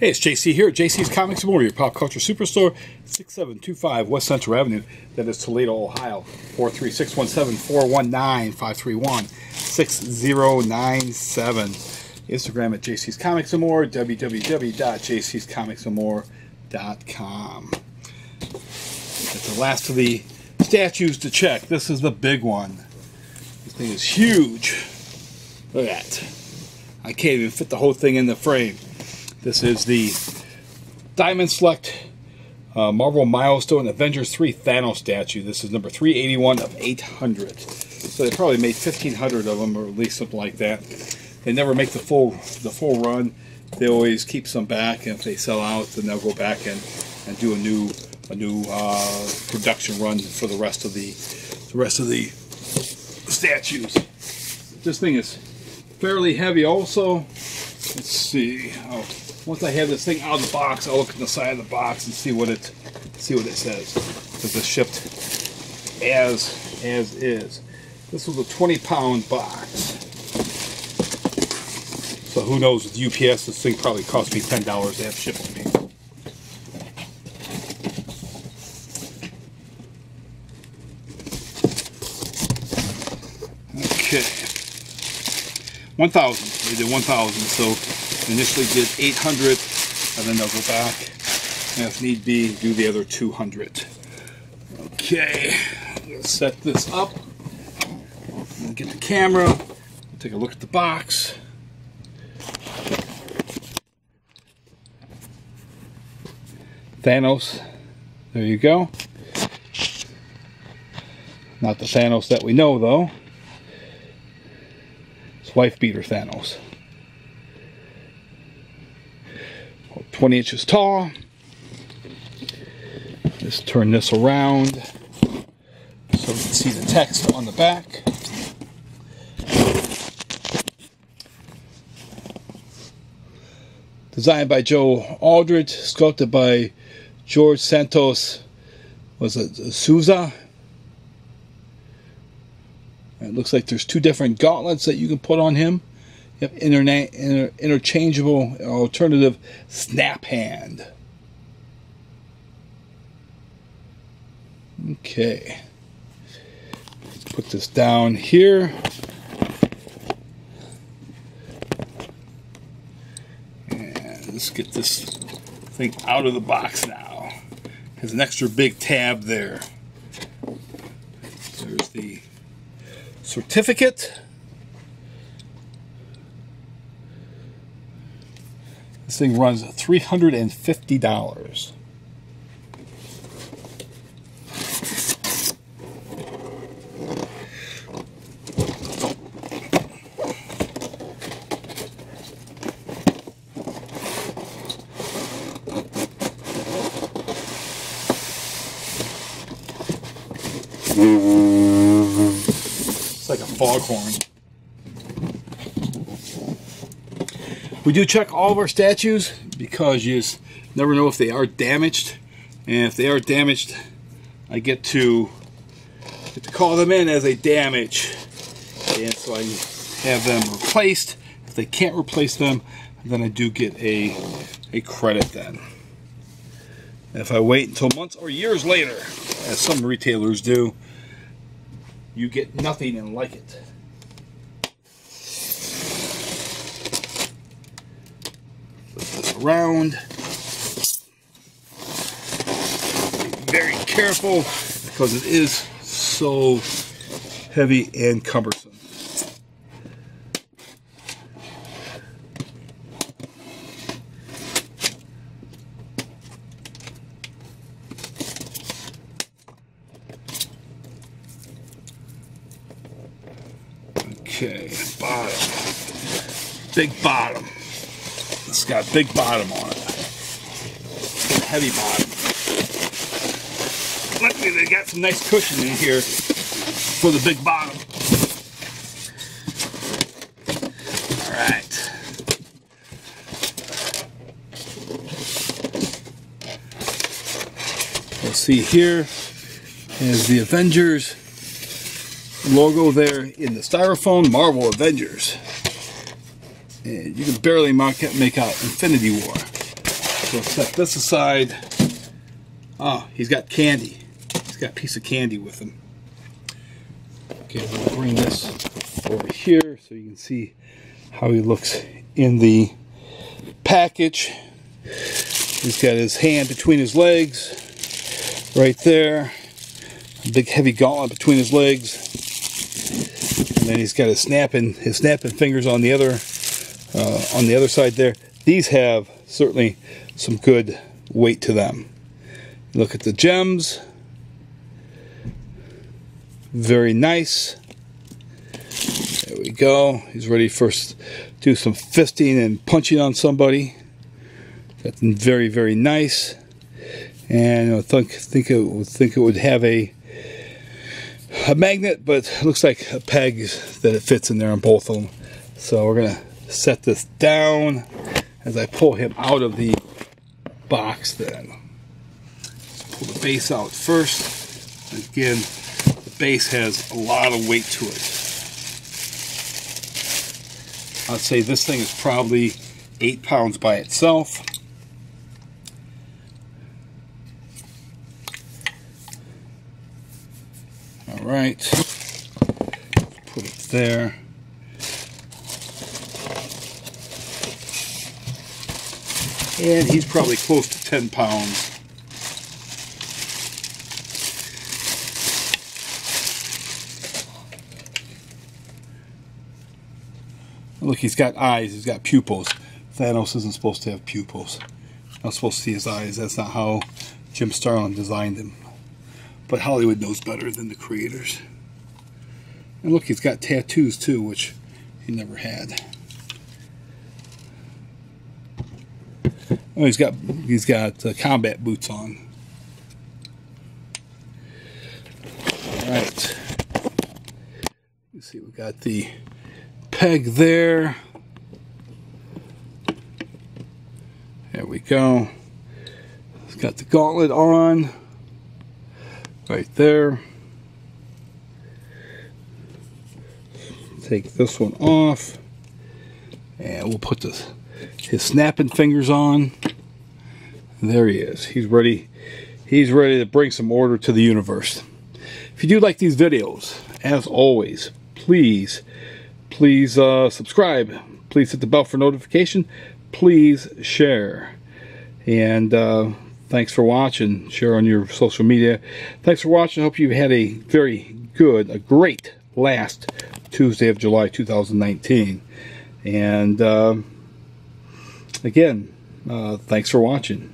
Hey, it's JC here at JC's Comics and More, your pop culture superstore, 6725 West Central Avenue. That is Toledo, Ohio. 43617-419-531-6097. Instagram at JC's Comics and More, www.jcscomicsandmore.com. That's the last of the statues to check. This is the big one. This thing is huge. Look at that. I can't even fit the whole thing in the frame. This is the Diamond Select uh, Marvel Milestone Avengers 3 Thanos statue. This is number 381 of 800. So they probably made 1,500 of them, or at least something like that. They never make the full the full run. They always keep some back, and if they sell out, then they'll go back and, and do a new a new uh, production run for the rest of the the rest of the statues. This thing is fairly heavy, also. Let's see. Oh, once I have this thing out of the box, I'll look at the side of the box and see what it see what it says. Because it's shipped as as is. This was a 20 pound box. So who knows with UPS this thing probably cost me ten dollars to have shipped to me. Okay. 1,000. They did 1,000. So initially did 800, and then they'll go back, and if need be, do the other 200. Okay, let's set this up. Get the camera. Take a look at the box. Thanos. There you go. Not the Thanos that we know, though. Wife beater Thanos. 20 inches tall. Let's turn this around so we can see the text on the back. Designed by Joe Allard, sculpted by George Santos, was it Souza? It looks like there's two different gauntlets that you can put on him. You have interna- inter- interchangeable alternative snap hand. Okay. Let's put this down here. And let's get this thing out of the box now. Has an extra big tab there. There's the certificate. This thing runs $350. It's like a foghorn. We do check all of our statues because you just never know if they are damaged. And if they are damaged, I get to get to call them in as a damage. And so I have them replaced. If they can't replace them, then I do get a, a credit then. If I wait until months or years later, as some retailers do, you get nothing and like it. around. Be very careful because it is so heavy and cumbersome. Okay, bottom. Big bottom. It's got big bottom on it. Heavy bottom. Luckily they got some nice cushion in here for the big bottom. Alright. We'll see here is the Avengers logo there in the styrofoam Marvel Avengers and you can barely make out Infinity War. So set this aside. Oh, he's got candy. He's got a piece of candy with him. Okay, we'll bring this over here so you can see how he looks in the package. He's got his hand between his legs, right there. A big heavy gauntlet between his legs. And then he's got his snapping his snapping fingers on the other uh, on the other side there. These have certainly some good weight to them. Look at the gems. Very nice. There we go. He's ready first do some fisting and punching on somebody. That's very very nice. And I think think it would think it would have a a magnet, but looks like a peg that it fits in there on both of them. So we're gonna set this down as I pull him out of the box then. pull the base out first. Again, the base has a lot of weight to it. I'd say this thing is probably eight pounds by itself. Right, put it there. And he's probably close to 10 pounds. Look, he's got eyes, he's got pupils. Thanos isn't supposed to have pupils. Not supposed to see his eyes. That's not how Jim Starlin designed him. But Hollywood knows better than the creators. And look, he's got tattoos too, which he never had. Oh, he's got he's got uh, combat boots on. All right. You see, we got the peg there. There we go. It's got the gauntlet on right there. Take this one off and we'll put the, his snapping fingers on. There he is. He's ready. He's ready to bring some order to the universe. If you do like these videos, as always, please, please uh, subscribe. Please hit the bell for notification. Please share. And uh, thanks for watching. Share on your social media. Thanks for watching. Hope you had a very good, a great last Tuesday of July 2019. And uh, again, uh, thanks for watching.